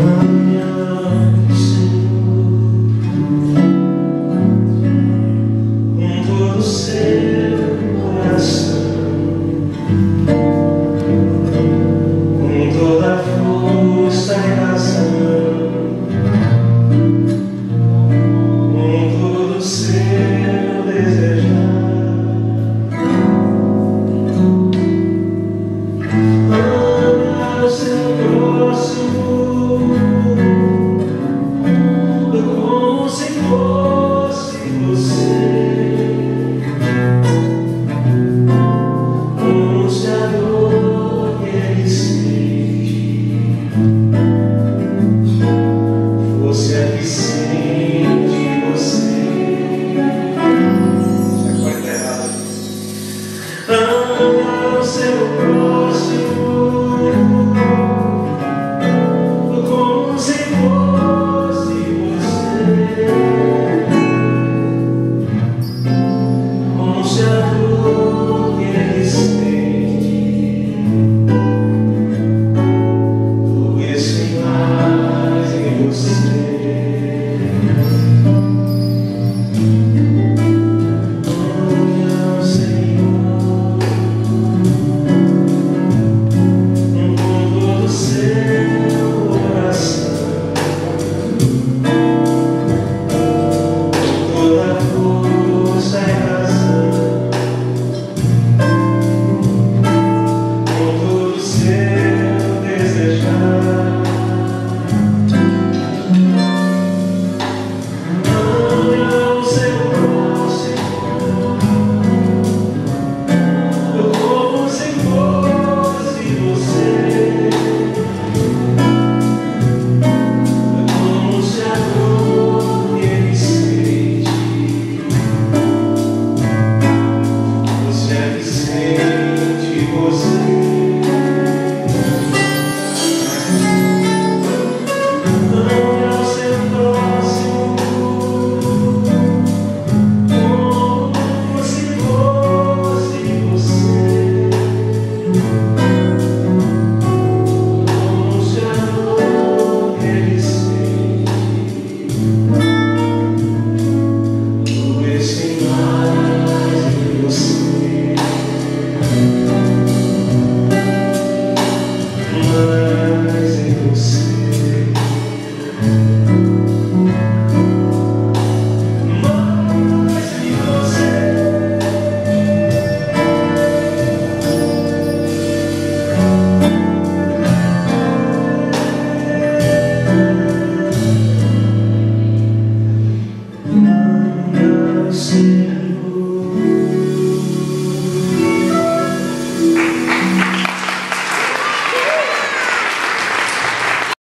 yeah I will stay.